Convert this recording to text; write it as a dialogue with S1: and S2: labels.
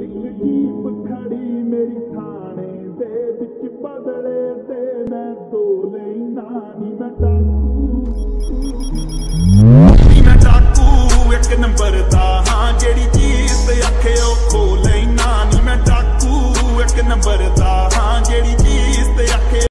S1: jeep ਖੜੀ ਮੇਰੀ ਥਾਣੇ ਦੇ ਵਿੱਚ ਬਦਲੇ ਤੇ ਮੈਂ ਤੋ ਲੈਣਾ ਨੀ ਮੈਂ ਡਾਕੂ